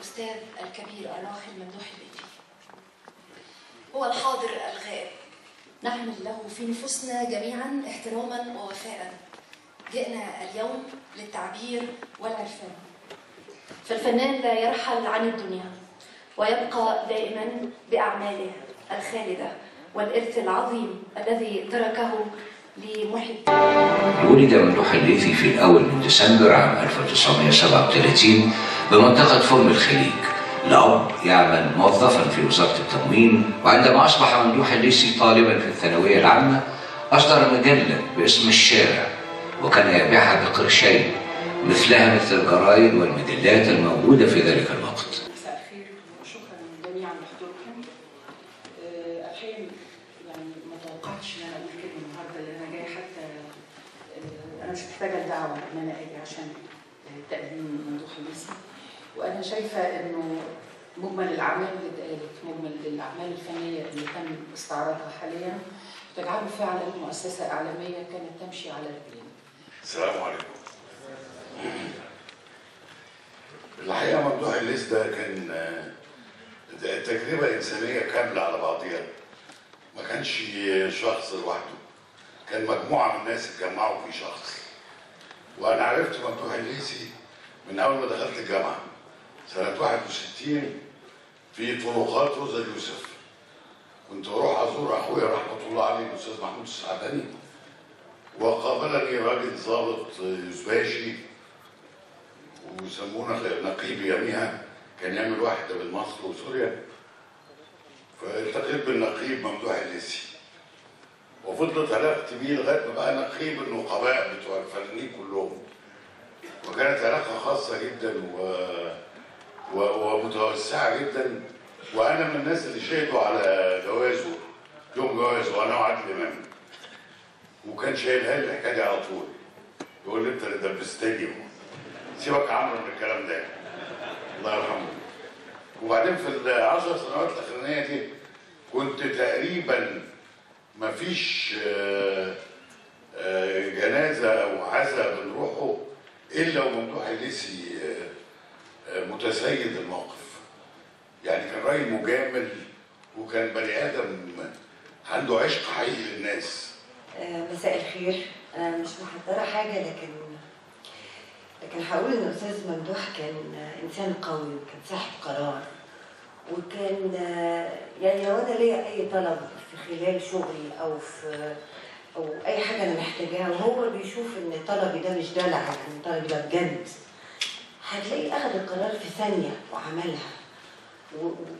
الأستاذ الكبير الراحل ممدوح الليثي هو الحاضر الغائب. نحمل له في نفوسنا جميعا احتراما ووفاء. جئنا اليوم للتعبير والعرفان. فالفنان لا يرحل عن الدنيا ويبقى دائما بأعماله الخالدة والإرث العظيم الذي تركه لمحب ولد الليثي في الأول من ديسمبر عام 1937 بمنطقة فرم الخليج. الأب يعمل موظفا في وزارة التموين وعندما أصبح ممدوح الليثي طالبا في الثانوية العامة أصدر مجلة باسم الشارع وكان يبيعها بقرشين مثلها مثل الجرايد والمجلات الموجودة في ذلك الوقت مساء الخير وشكرا جميعا لحضوركم آه، الحقيقة يعني ما توقعتش ان أنا أقول كلمه النهارده لأن أنا جاية حتى آه، أنا مش محتاجة الدعوة إن أنا أجي عشان تقديم ممدوح الليثي وأنا شايفة إنه مجمل الأعمال اللي اتقالت مجمل الأعمال الفنية اللي تم استعراضها حاليا. تجعله فعلا مؤسسة إعلامية كانت تمشي على رجلين السلام عليكم. الحقيقة ممدوح الليث ده كان آه، تجربة إنسانية كاملة على بعضيها. ما كانش شخص لوحده. كان مجموعة من الناس اتجمعوا في شخص. وأنا عرفت ممدوح الليثي من أول ما دخلت الجامعة سنة 61 في طرقات روزا اليوسف. كنت أروح أزور أخويا رحمة الله عليه الأستاذ محمود السعداني. وقابلني راجل ضابط يزباشي ويسمونه نقيب يوميها كان يعمل واحدة بين مصر وسوريا. فالتقيت بالنقيب ممدوح الليثي وفضلت علاقتي بيه لغاية ما بقى نقيب النقباء بتوع الفنانين كلهم. وكانت علاقة خاصة جدا و... و... ومتوسعة جدا. وأنا من الناس اللي شهدوا على جوازه يوم جوازه وأنا وعادل امام وكان شايلها لي الحكاية دي على طول. يقول لي أنت اللي دبستني سيبك يا عمرو من الكلام ده. الله يرحمه. وبعدين في العشر سنوات الاخرانيه دي كنت تقريبا ما فيش آه، آه، جنازة أو عزاء بنروحه إلا وممدوح الليثي آه، متسيد الموقف. يعني كان راجل مجامل وكان بني آدم عنده عشق حقيقي للناس. مساء الخير. أنا مش محضرة حاجة لكن لكن هقول إن الاستاذ ممدوح كان إنسان قوي وكان صاحب قرار وكان يعني لو أنا ليا أي طلب في خلال شغلي أو في أو أي حاجة أنا محتاجاها وهو بيشوف إن طلبي ده مش دلع يعني طلبي ده بجد. هتلاقيه أخذ القرار في ثانية وعملها.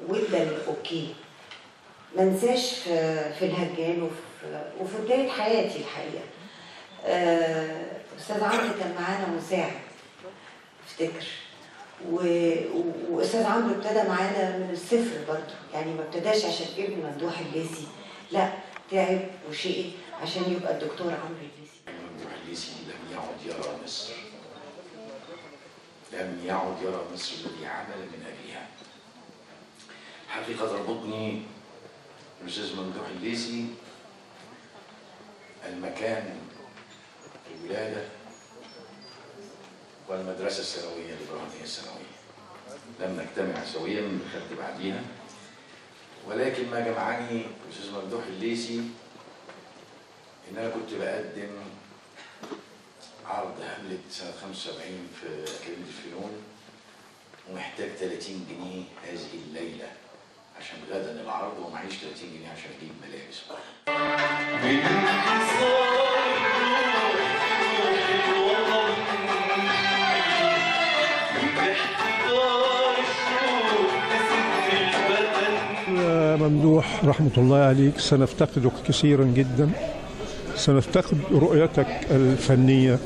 وإدى الـ okay ما انساش في في الهجان وفي وفي بداية حياتي الحقيقة. آه، أستاذ عمرو كان معانا مساعد أفتكر. وأستاذ عمرو ابتدى معانا من الصفر برضه. يعني ما ابتداش عشان ابن ممدوح الليثي لا تعب وشقي عشان يبقى الدكتور عمرو الليثي ممدوح الليثي لم يعد يرى مصر. لم يعد يرى مصر التي عمل من اجلها حقيقة تربطني الأستاذ ممدوح الليثي. المكان الولادة والمدرسة الثانوية الإبراهيمية الثانوية. لم نجتمع سويا خدت بعديها ولكن ما جمعني الاستاذ ممدوح الليثي إن أنا كنت بقدم عرض هاملت سنة 75 في أكاديمية الفنون ومحتاج 30 جنيه هذه الليلة عشان غدا العرض ومعيش 30 جنيه عشان أجيب ملابس. يا ممدوح رحمة الله عليك سنفتقدك كثيرا جدا. سنفتقد رؤيتك الفنية.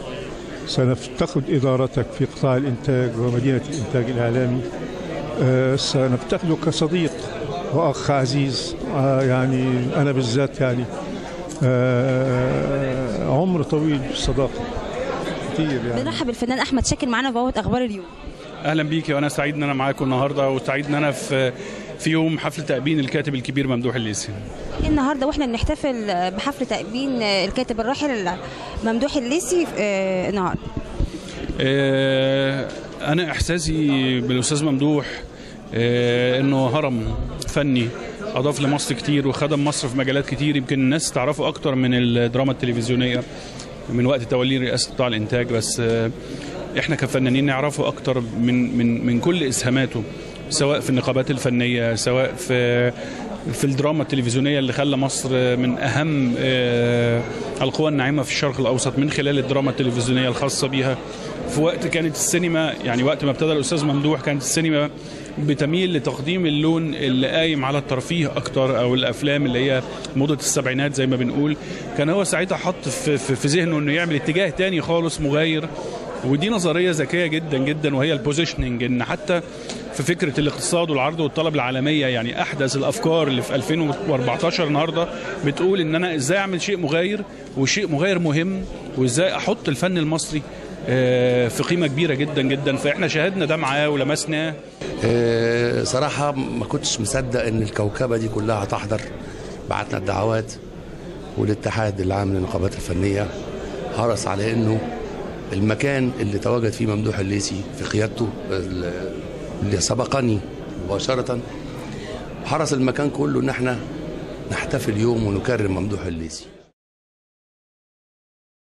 سنفتقد إدارتك في قطاع الإنتاج ومدينة الإنتاج الإعلامي آه، سنفتقدك كصديق وأخ عزيز. آه، يعني أنا بالذات يعني آه، عمر طويل في الصداقة. كتير يعني. بنرحب بالفنان أحمد شاكر معانا في أخبار اليوم. أهلا بيكي وأنا سعيد إن أنا معاكم النهارده وسعيد إن أنا في في يوم حفل تأبين الكاتب الكبير ممدوح الليثي. النهارده وإحنا بنحتفل بحفل تأبين الكاتب الراحل ممدوح الليثي آه، النهارده آه، أنا إحساسي بالأستاذ ممدوح آه، إنه هرم فني أضاف لمصر كتير وخدم مصر في مجالات كتير يمكن الناس تعرفه أكتر من الدراما التلفزيونية من وقت توليه رئاسة قطاع الإنتاج بس آه، إحنا كفنانين نعرفه أكتر من من من كل إسهاماته سواء في النقابات الفنية سواء في في الدراما التلفزيونية اللي خلى مصر من أهم آه، القوى الناعمة في الشرق الأوسط من خلال الدراما التلفزيونية الخاصة بيها. في وقت كانت السينما يعني وقت ما ابتدى الأستاذ ممدوح كانت السينما بتميل لتقديم اللون اللي قايم على الترفيه أكتر أو الأفلام اللي هي موضة السبعينات زي ما بنقول. كان هو ساعتها حط في, في, في ذهنه إنه يعمل اتجاه تاني خالص مغاير ودي نظرية ذكية جدا جدا وهي البوزيشننج إن حتى في فكرة الاقتصاد والعرض والطلب العالمية يعني أحدث الأفكار اللي في 2014 النهارده بتقول إن أنا إزاي أعمل شيء مغاير وشيء مغاير مهم وإزاي أحط الفن المصري آه، في قيمة كبيرة جدا جدا. فإحنا شاهدنا ده معاه ولمسناه آه، صراحة ما كنتش مصدق إن الكوكبة دي كلها هتحضر بعتنا الدعوات والاتحاد العام للنقابات الفنية حرص على إنه المكان اللي تواجد فيه ممدوح الليثي في قيادته ال- اللي سبقني مباشرة حرص المكان كله إن إحنا نحتفل يوم ونكرم ممدوح الليثي.